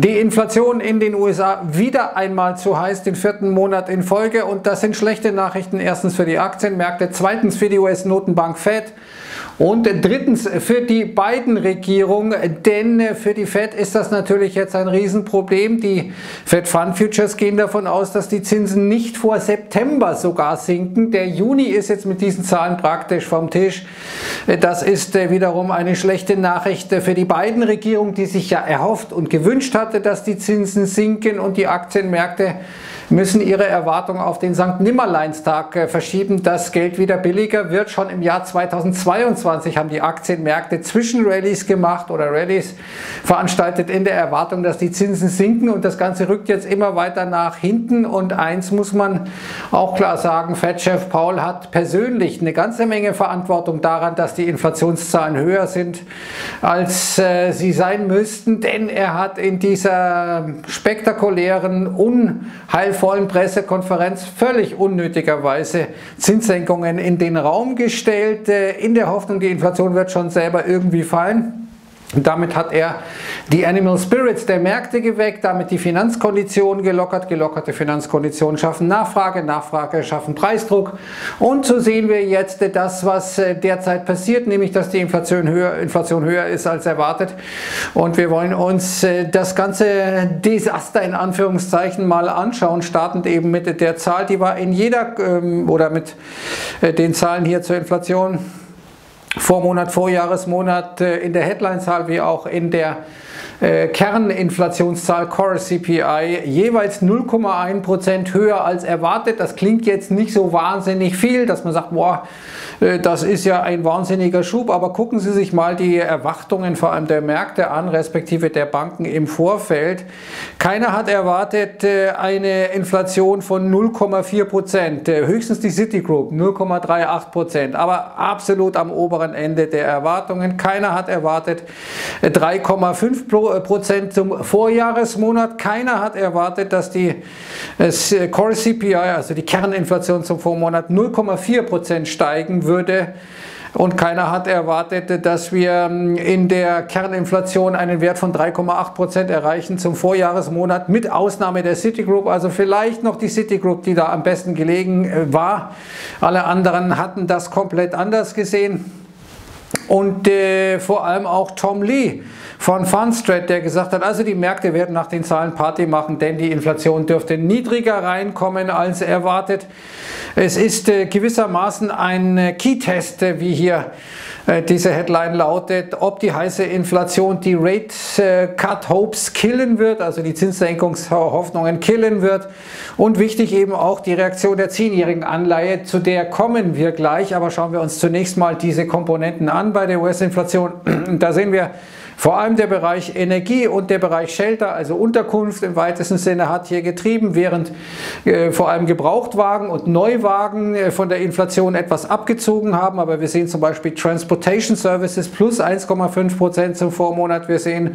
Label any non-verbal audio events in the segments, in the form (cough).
Die Inflation in den USA wieder einmal zu heiß, den vierten Monat in Folge. Und das sind schlechte Nachrichten. Erstens für die Aktienmärkte, zweitens für die US-Notenbank Fed und drittens für die beiden Regierungen, denn für die Fed ist das natürlich jetzt ein Riesenproblem. Die Fed Fund Futures gehen davon aus, dass die Zinsen nicht vor September sogar sinken. Der Juni ist jetzt mit diesen Zahlen praktisch vom Tisch. Das ist wiederum eine schlechte Nachricht für die beiden Regierungen, die sich ja erhofft und gewünscht hatte, dass die Zinsen sinken und die Aktienmärkte müssen ihre Erwartungen auf den St. Nimmerleinstag äh, verschieben, dass Geld wieder billiger wird. Schon im Jahr 2022 haben die Aktienmärkte Zwischenrallies gemacht oder Rallies veranstaltet in der Erwartung, dass die Zinsen sinken und das Ganze rückt jetzt immer weiter nach hinten. Und eins muss man auch klar sagen, Fed-Chef Paul hat persönlich eine ganze Menge Verantwortung daran, dass die Inflationszahlen höher sind, als äh, sie sein müssten, denn er hat in dieser spektakulären, unheilvollen vollen Pressekonferenz völlig unnötigerweise Zinssenkungen in den Raum gestellt, äh, in der Hoffnung, die Inflation wird schon selber irgendwie fallen. Damit hat er die Animal Spirits der Märkte geweckt, damit die Finanzkonditionen gelockert. Gelockerte Finanzkonditionen schaffen Nachfrage, Nachfrage schaffen Preisdruck. Und so sehen wir jetzt das, was äh, derzeit passiert, nämlich dass die Inflation höher, Inflation höher ist als erwartet. Und wir wollen uns äh, das ganze Desaster in Anführungszeichen mal anschauen, startend eben mit der Zahl, die war in jeder ähm, oder mit äh, den Zahlen hier zur Inflation Vormonat, Vorjahresmonat äh, in der Headline-Zahl wie auch in der äh, Kerninflationszahl Core CPI jeweils 0,1% höher als erwartet. Das klingt jetzt nicht so wahnsinnig viel, dass man sagt, boah, das ist ja ein wahnsinniger Schub, aber gucken Sie sich mal die Erwartungen vor allem der Märkte an, respektive der Banken im Vorfeld. Keiner hat erwartet äh, eine Inflation von 0,4% äh, höchstens die Citigroup 0,38% aber absolut am oberen Ende der Erwartungen. Keiner hat erwartet 3,5% zum Vorjahresmonat. Keiner hat erwartet, dass die Core CPI, also die Kerninflation zum Vormonat 0,4% steigen würde. Und keiner hat erwartet, dass wir ähm, in der Kerninflation einen Wert von 3,8 Prozent erreichen zum Vorjahresmonat, mit Ausnahme der Citigroup, also vielleicht noch die Citigroup, die da am besten gelegen äh, war. Alle anderen hatten das komplett anders gesehen. Und äh, vor allem auch Tom Lee von Fundstrat, der gesagt hat, also die Märkte werden nach den Zahlen Party machen, denn die Inflation dürfte niedriger reinkommen als erwartet. Es ist äh, gewissermaßen ein äh, Key-Test, äh, wie hier diese Headline lautet, ob die heiße Inflation die Rate Cut Hopes killen wird, also die Zinssenkungshoffnungen killen wird. Und wichtig eben auch die Reaktion der zehnjährigen Anleihe, zu der kommen wir gleich. Aber schauen wir uns zunächst mal diese Komponenten an bei der US-Inflation. (clears throat) Da sehen wir, vor allem der Bereich Energie und der Bereich Shelter, also Unterkunft im weitesten Sinne, hat hier getrieben, während äh, vor allem Gebrauchtwagen und Neuwagen äh, von der Inflation etwas abgezogen haben. Aber wir sehen zum Beispiel Transportation Services plus 1,5 Prozent zum Vormonat. Wir sehen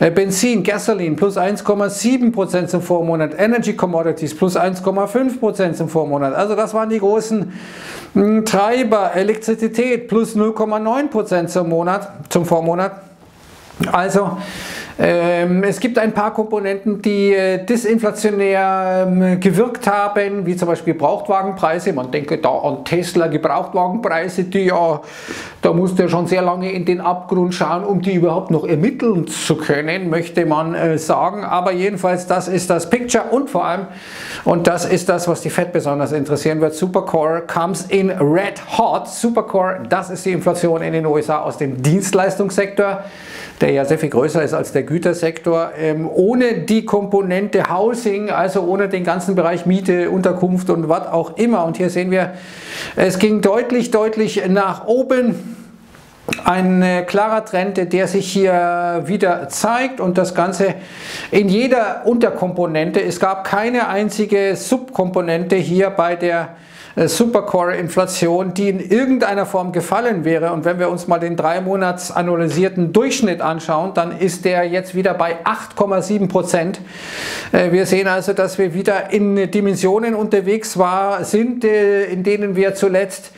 äh, Benzin, Gasoline plus 1,7 Prozent zum Vormonat. Energy Commodities plus 1,5 Prozent zum Vormonat. Also das waren die großen hm, Treiber. Elektrizität plus 0,9 Prozent zum zum Vormonat. Also ähm, es gibt ein paar Komponenten, die äh, disinflationär ähm, gewirkt haben, wie zum Beispiel Gebrauchtwagenpreise. Man denke da an Tesla Gebrauchtwagenpreise, die ja, da musste ja schon sehr lange in den Abgrund schauen, um die überhaupt noch ermitteln zu können, möchte man äh, sagen. Aber jedenfalls, das ist das Picture und vor allem, und das ist das, was die Fed besonders interessieren wird, Supercore comes in red hot. Supercore, das ist die Inflation in den USA aus dem Dienstleistungssektor der ja sehr viel größer ist als der Gütersektor, ähm, ohne die Komponente Housing, also ohne den ganzen Bereich Miete, Unterkunft und was auch immer. Und hier sehen wir, es ging deutlich, deutlich nach oben. Ein äh, klarer Trend, der sich hier wieder zeigt und das Ganze in jeder Unterkomponente. Es gab keine einzige Subkomponente hier bei der Supercore-Inflation, die in irgendeiner Form gefallen wäre. Und wenn wir uns mal den drei Monats annualisierten Durchschnitt anschauen, dann ist der jetzt wieder bei 8,7 Prozent. Äh, wir sehen also, dass wir wieder in Dimensionen unterwegs war, sind, äh, in denen wir zuletzt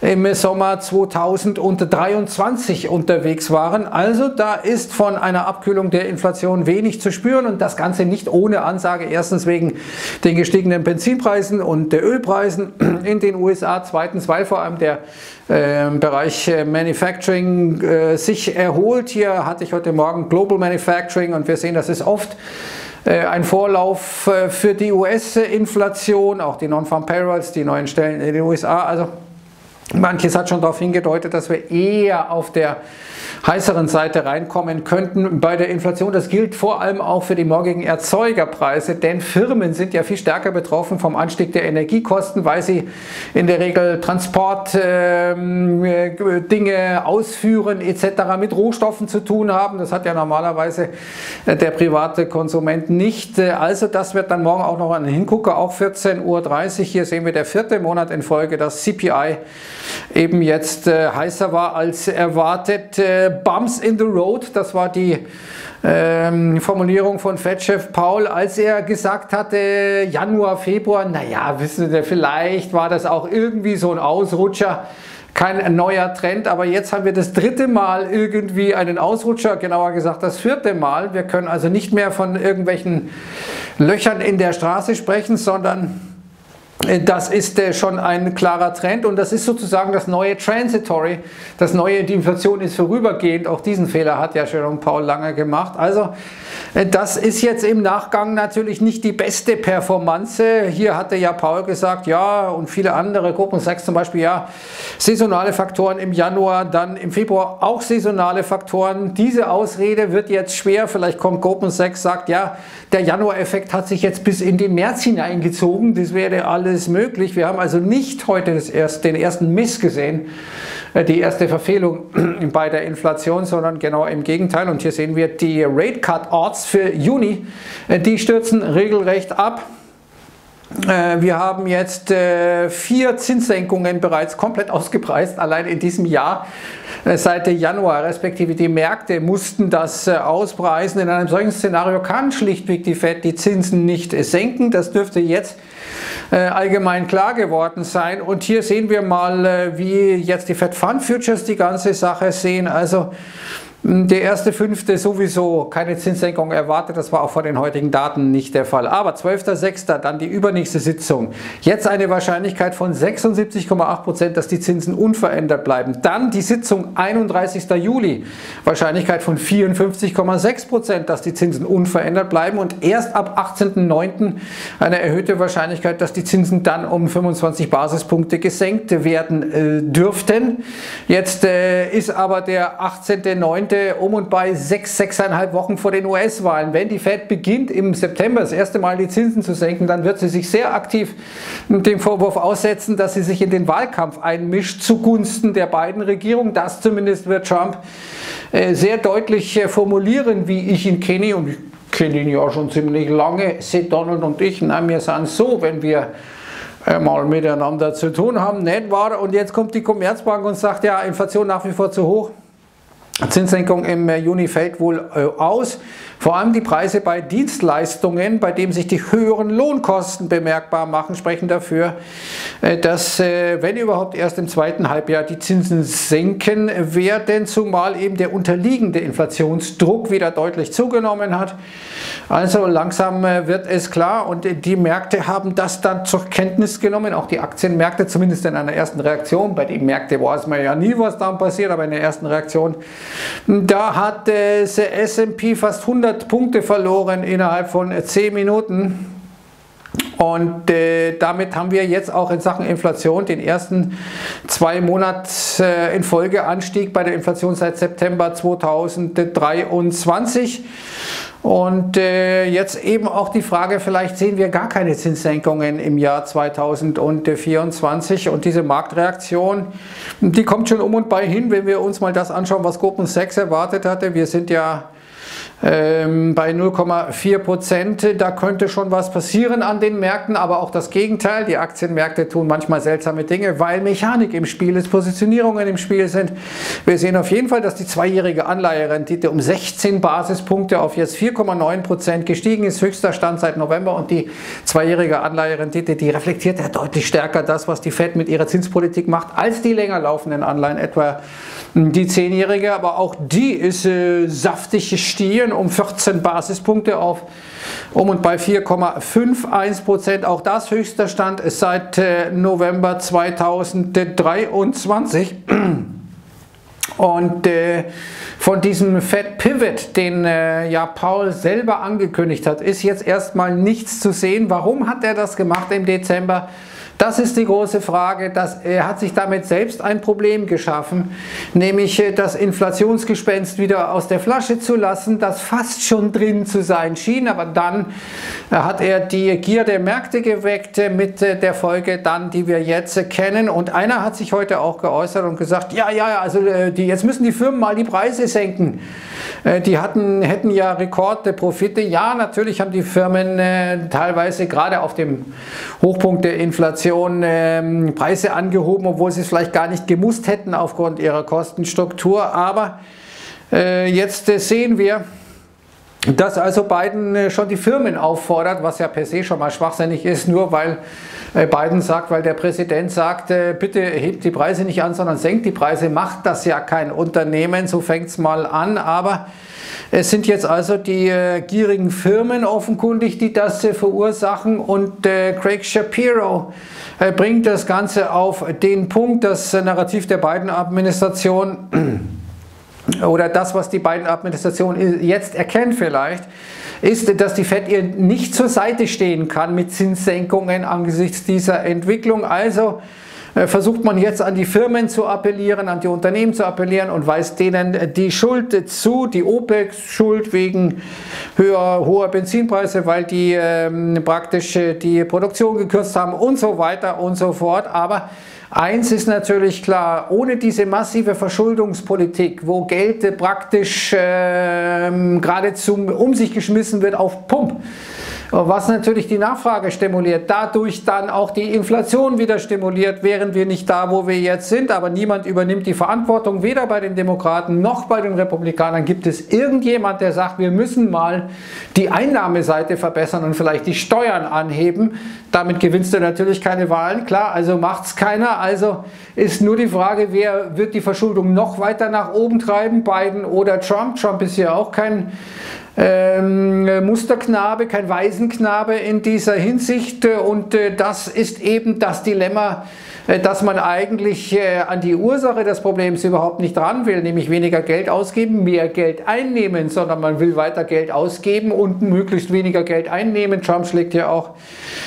im Sommer 2023 unterwegs waren. Also da ist von einer Abkühlung der Inflation wenig zu spüren und das Ganze nicht ohne Ansage. Erstens wegen den gestiegenen Benzinpreisen und der Ölpreisen in den USA. Zweitens, weil vor allem der äh, Bereich Manufacturing äh, sich erholt. Hier hatte ich heute Morgen Global Manufacturing und wir sehen, das ist oft äh, ein Vorlauf äh, für die US-Inflation, auch die Non-Farm Payrolls, die neuen Stellen in den USA. Also Manches hat schon darauf hingedeutet, dass wir eher auf der heißeren Seite reinkommen könnten bei der Inflation. Das gilt vor allem auch für die morgigen Erzeugerpreise, denn Firmen sind ja viel stärker betroffen vom Anstieg der Energiekosten, weil sie in der Regel Transportdinge ähm, äh, ausführen etc. mit Rohstoffen zu tun haben. Das hat ja normalerweise äh, der private Konsument nicht. Äh, also das wird dann morgen auch noch ein Hingucker, auch 14.30 Uhr. Hier sehen wir der vierte Monat in Folge, das CPI eben jetzt heißer war als erwartet. Bumps in the Road, das war die ähm, Formulierung von Fed-Chef Paul, als er gesagt hatte, Januar, Februar, naja, wissen Sie, vielleicht war das auch irgendwie so ein Ausrutscher kein neuer Trend, aber jetzt haben wir das dritte Mal irgendwie einen Ausrutscher, genauer gesagt das vierte Mal. Wir können also nicht mehr von irgendwelchen Löchern in der Straße sprechen, sondern das ist äh, schon ein klarer Trend und das ist sozusagen das neue Transitory. Das neue, die Inflation ist vorübergehend. Auch diesen Fehler hat ja Jerome Paul lange gemacht. Also äh, das ist jetzt im Nachgang natürlich nicht die beste Performance. Hier hatte ja Paul gesagt, ja, und viele andere, Gruppen 6 zum Beispiel, ja, saisonale Faktoren im Januar, dann im Februar auch saisonale Faktoren. Diese Ausrede wird jetzt schwer. Vielleicht kommt Goldman Sachs, sagt, ja, der Januar-Effekt hat sich jetzt bis in den März hineingezogen. Das wäre alles möglich. Wir haben also nicht heute erst, den ersten Miss gesehen, äh, die erste Verfehlung (clears throat) bei der Inflation, sondern genau im Gegenteil. Und hier sehen wir die Rate Cut Odds für Juni. Äh, die stürzen regelrecht ab. Äh, wir haben jetzt vier Zinssenkungen bereits komplett ausgepreist, allein in diesem Jahr. Seit Januar, respektive die Märkte mussten das auspreisen. In einem solchen Szenario kann schlichtweg die Fed die Zinsen nicht senken. Das dürfte jetzt allgemein klar geworden sein. Und hier sehen wir mal, äh, wie jetzt die Fed Fund Futures die ganze Sache sehen. Also der erste Fünfte sowieso keine Zinssenkung erwartet, das war auch vor den heutigen Daten nicht der Fall. Aber 12.06. dann die übernächste Sitzung. Jetzt eine Wahrscheinlichkeit von 76,8 Prozent, dass die Zinsen unverändert bleiben. Dann die Sitzung 31. Juli. Wahrscheinlichkeit von 54,6 Prozent, dass die Zinsen unverändert bleiben. Und erst ab 18.09. eine erhöhte Wahrscheinlichkeit, dass die Zinsen dann um 25 Basispunkte gesenkt werden äh, dürften. Jetzt äh, ist aber der 18.09 heute um und bei sechs, sechseinhalb Wochen vor den US-Wahlen. Wenn die Fed beginnt im September das erste Mal die Zinsen zu senken, dann wird sie sich sehr aktiv dem Vorwurf aussetzen, dass sie sich in den Wahlkampf einmischt zugunsten der beiden Regierungen. Das zumindest wird Trump äh, sehr deutlich äh, formulieren, wie ich ihn kenne. Und ich kenne ihn ja schon ziemlich lange. Seth Donald und ich, na, wir sind so, wenn wir mal miteinander zu tun haben, nicht wahr? Und jetzt kommt die Commerzbank und sagt, ja, Inflation nach wie vor zu hoch. Zinssenkung im Juni fällt wohl äh, aus. Vor allem die Preise bei Dienstleistungen, bei denen sich die höheren Lohnkosten bemerkbar machen, sprechen dafür, äh, dass, äh, wenn überhaupt, erst im zweiten Halbjahr die Zinsen senken werden, zumal eben der unterliegende Inflationsdruck wieder deutlich zugenommen hat. Also langsam wird es klar und die Märkte haben das dann zur Kenntnis genommen, auch die Aktienmärkte, zumindest in einer ersten Reaktion. Bei den Märkten weiß man ja nie, was dann passiert, aber in der ersten Reaktion da hat der S&P fast 100 Punkte verloren innerhalb von 10 Minuten. Und äh, damit haben wir jetzt auch in Sachen Inflation den ersten zwei Monats äh, in Folge Anstieg bei der Inflation seit September 2023. Und äh, jetzt eben auch die Frage, vielleicht sehen wir gar keine Zinssenkungen im Jahr 2024 und diese Marktreaktion, die kommt schon um und bei hin, wenn wir uns mal das anschauen, was Goldman Sachs erwartet hatte. Wir sind ja ähm, bei 0,4 Prozent. Da könnte schon was passieren an den Märkten, aber auch das Gegenteil. Die Aktienmärkte tun manchmal seltsame Dinge, weil Mechanik im Spiel ist, Positionierungen im Spiel sind. Wir sehen auf jeden Fall, dass die zweijährige Anleiherendite um 16 Basispunkte auf jetzt 4,9 Prozent gestiegen ist, höchster Stand seit November und die zweijährige Anleiherendite, die reflektiert ja deutlich stärker das, was die Fed mit ihrer Zinspolitik macht, als die länger laufenden Anleihen, etwa die zehnjährige, aber auch die ist äh, saftig gestiegen um 14 Basispunkte auf um und bei 4,51 Prozent. Auch das höchster Stand seit äh, November 2023. (clears throat) Und äh, von diesem Fed Pivot, den äh, ja Paul selber angekündigt hat, ist jetzt erstmal nichts zu sehen. Warum hat er das gemacht im Dezember? Das ist die große Frage. Dass, er hat sich damit selbst ein Problem geschaffen, nämlich äh, das Inflationsgespenst wieder aus der Flasche zu lassen, das fast schon drin zu sein schien. Aber dann äh, hat er die Gier der Märkte geweckt äh, mit der Folge dann, die wir jetzt kennen. Und einer hat sich heute auch geäußert und gesagt, ja, ja, also die, jetzt müssen die Firmen mal die Preise senken. Die hatten, hätten ja Rekordprofite. Ja, natürlich haben die Firmen teilweise gerade auf dem Hochpunkt der Inflation Inflation ähm, Preise angehoben, obwohl sie es vielleicht gar nicht gemusst hätten aufgrund ihrer Kostenstruktur. Aber äh, jetzt äh, sehen wir, dass also Biden äh, schon die Firmen auffordert, was ja per se schon mal schwachsinnig ist, nur weil äh, Biden sagt, weil der Präsident sagt, äh, bitte hebt die Preise nicht an, sondern senkt die Preise, macht das ja kein Unternehmen, so fängt es mal an, aber es sind jetzt also die äh, gierigen Firmen offenkundig, die das äh, verursachen und äh, Craig Shapiro äh, bringt das Ganze auf den Punkt, das Narrativ der beiden Administration (clears throat) oder das, was die beiden Administrationen jetzt erkennt vielleicht, ist, dass die Fed ihr nicht zur Seite stehen kann mit Zinssenkungen angesichts dieser Entwicklung. Also äh, versucht man jetzt an die Firmen zu appellieren, an die Unternehmen zu appellieren und weist denen die Schuld zu, die OPEC-Schuld wegen höher, hoher Benzinpreise, weil die ähm, praktisch äh, die Produktion gekürzt haben und so weiter und so fort. Aber Eins ist natürlich klar, ohne diese massive Verschuldungspolitik, wo Geld praktisch äh, geradezu um sich geschmissen wird auf Pump, was natürlich die Nachfrage stimuliert, dadurch dann auch die Inflation wieder stimuliert, wären wir nicht da, wo wir jetzt sind, aber niemand übernimmt die Verantwortung, weder bei den Demokraten noch bei den Republikanern. Gibt es irgendjemand, der sagt, wir müssen mal die Einnahmeseite verbessern und vielleicht die Steuern anheben. Damit gewinnst du natürlich keine Wahlen, klar, also macht es keiner, also ist nur die Frage, wer wird die Verschuldung noch weiter nach oben treiben, Biden oder Trump. Trump ist ja auch kein ähm, Musterknabe, kein Waisenknabe in dieser Hinsicht. Und äh, das ist eben das Dilemma, äh, dass man eigentlich äh, an die Ursache des Problems überhaupt nicht ran will, nämlich weniger Geld ausgeben, mehr Geld einnehmen, sondern man will weiter Geld ausgeben und möglichst weniger Geld einnehmen. Trump schlägt ja auch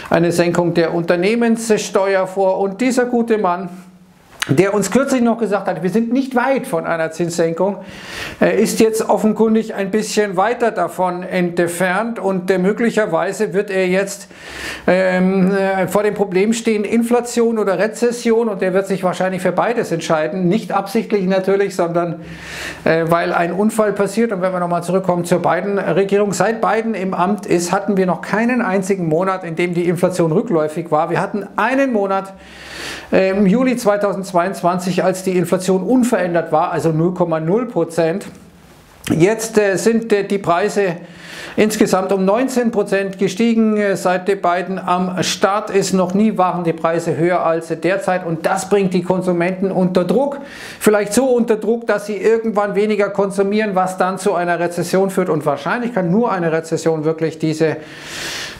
eine Senkung der Unternehmenssteuer vor. Und dieser gute Mann, der uns kürzlich noch gesagt hat, wir sind nicht weit von einer Zinssenkung, ist jetzt offenkundig ein bisschen weiter davon entfernt und äh, möglicherweise wird er jetzt ähm, äh, vor dem Problem stehen, Inflation oder Rezession und der wird sich wahrscheinlich für beides entscheiden, nicht absichtlich natürlich, sondern äh, weil ein Unfall passiert und wenn wir nochmal zurückkommen zur beiden Regierung, seit Biden im Amt ist, hatten wir noch keinen einzigen Monat, in dem die Inflation rückläufig war. Wir hatten einen Monat äh, im Juli 2020 2022, als die Inflation unverändert war, also 0,0 Prozent. Jetzt äh, sind äh, die Preise insgesamt um 19 Prozent gestiegen, äh, seit Biden am Start ist. Noch nie waren die Preise höher als derzeit und das bringt die Konsumenten unter Druck. Vielleicht so unter Druck, dass sie irgendwann weniger konsumieren, was dann zu einer Rezession führt. Und wahrscheinlich kann nur eine Rezession wirklich diese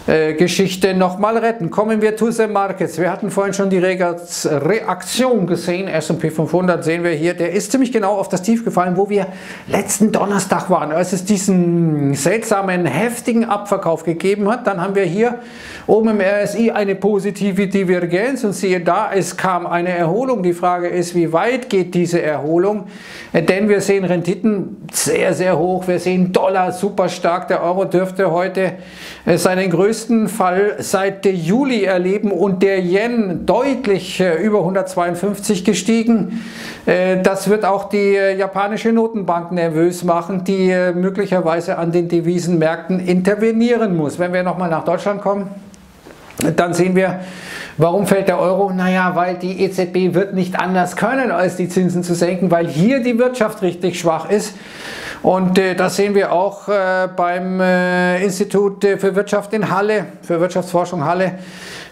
Geschichte nochmal retten. Kommen wir zu den Markets. Wir hatten vorhin schon die Reaktion gesehen. S&P 500 sehen wir hier. Der ist ziemlich genau auf das Tief gefallen, wo wir letzten Donnerstag waren, als es diesen seltsamen heftigen Abverkauf gegeben hat. Dann haben wir hier oben im RSI eine positive Divergenz und siehe da, es kam eine Erholung. Die Frage ist, wie weit geht diese Erholung? Denn wir sehen Renditen sehr, sehr hoch. Wir sehen Dollar super stark. Der Euro dürfte heute äh, seinen größten Fall seit Juli erleben und der Yen deutlich äh, über 152 gestiegen. Äh, das wird auch die japanische Notenbank nervös machen, die möglicherweise an den Devisenmärkten intervenieren muss. Wenn wir nochmal nach Deutschland kommen, dann sehen wir, warum fällt der Euro? Naja, weil die EZB wird nicht anders können, als die Zinsen zu senken, weil hier die Wirtschaft richtig schwach ist. Und äh, das sehen wir auch äh, beim äh, Institut äh, für Wirtschaft in Halle, für Wirtschaftsforschung Halle,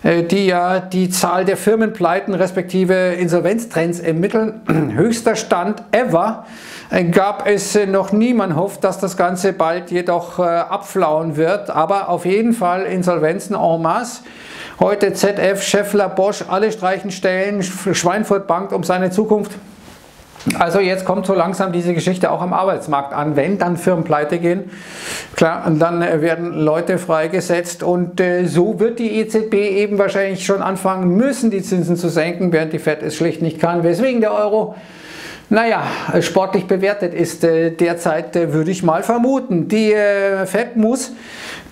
äh, die ja die Zahl der Firmenpleiten respektive Insolvenztrends ermitteln. (clears throat) Höchster Stand ever äh, gab es noch nie. Man hofft, dass das Ganze bald jedoch abflauen wird. Aber auf jeden Fall Insolvenzen en masse. Heute ZF, Scheffler, Bosch, alle streichen Stellen, Schweinfurt bankt um seine Zukunft. Also jetzt kommt so langsam diese Geschichte auch am Arbeitsmarkt an. Wenn dann Firmen pleite gehen, klar, dann werden Leute freigesetzt und äh, so wird die EZB eben wahrscheinlich schon anfangen müssen, die Zinsen zu senken, während die Fed es schlicht nicht kann, weswegen der Euro naja, sportlich bewertet ist äh, derzeit, äh, würde ich mal vermuten. Die äh, Fed muss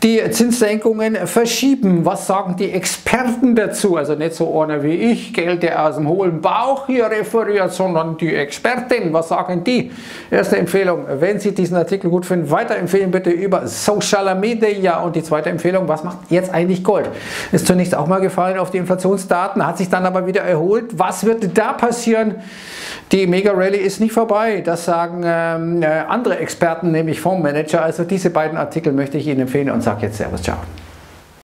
die Zinssenkungen verschieben. Was sagen die Experten dazu? Also nicht so einer wie ich, Geld, der aus dem hohlen Bauch hier referiert, sondern die Expertin. Was sagen die? Erste Empfehlung, wenn Sie diesen Artikel gut finden, weiterempfehlen bitte über Social Media. Und die zweite Empfehlung, was macht jetzt eigentlich Gold? Ist zunächst auch mal gefallen auf die Inflationsdaten, hat sich dann aber wieder erholt. Was wird da passieren? Die Mega Rally ist nicht vorbei. Das sagen ähm, äh, andere Experten, nämlich Fondsmanager. Also diese beiden Artikel möchte ich Ihnen empfehlen und sage jetzt Servus, ciao.